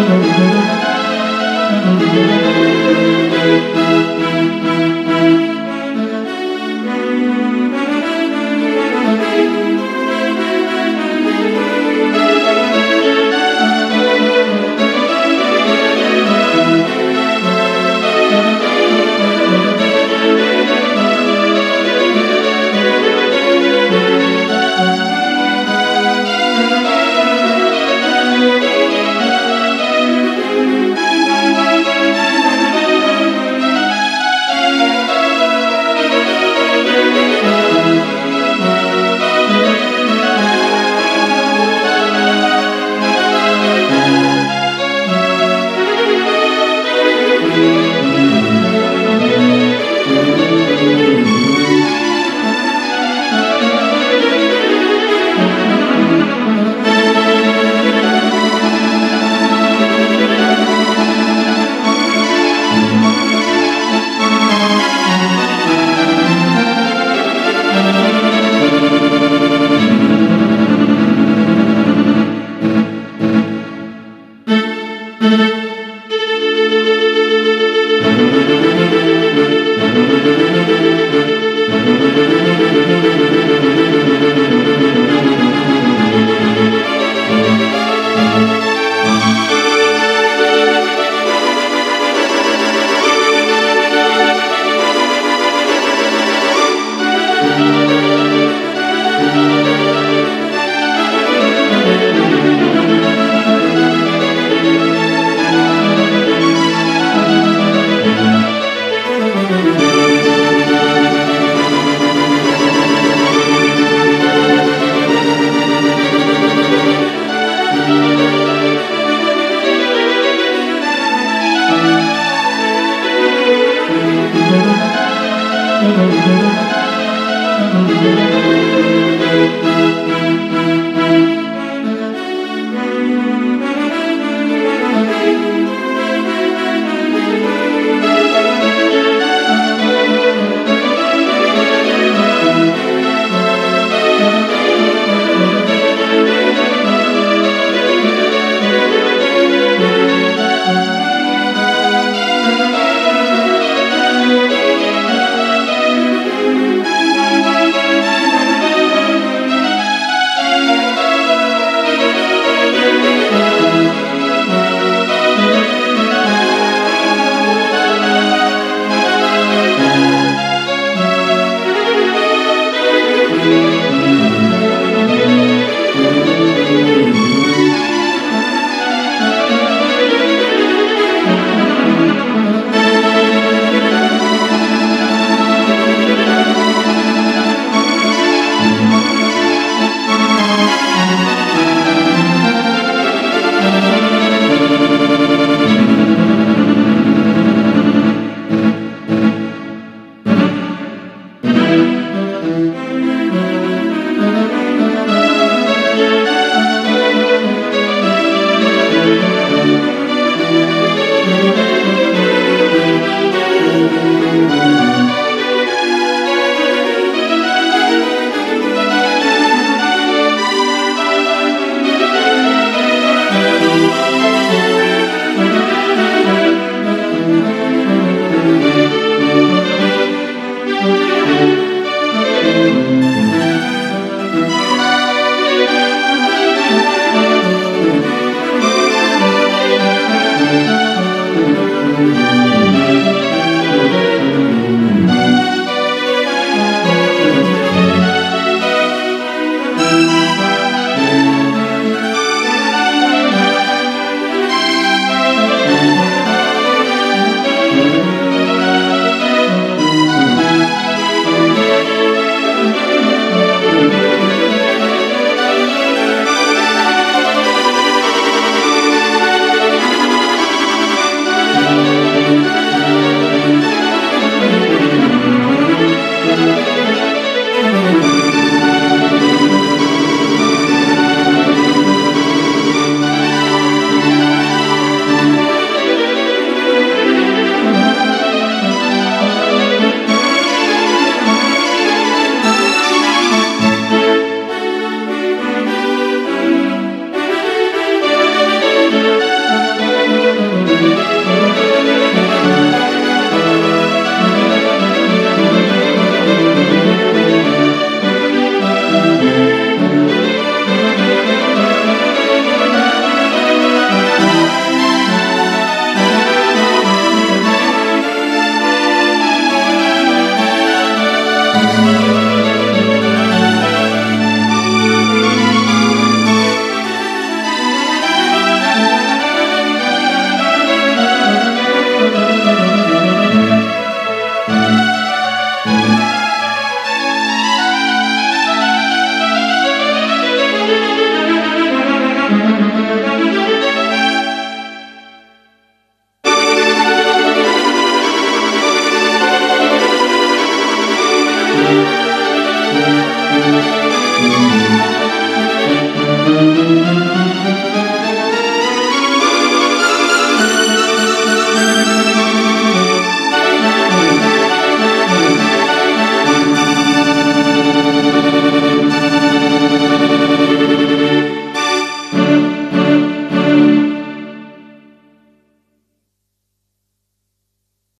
Música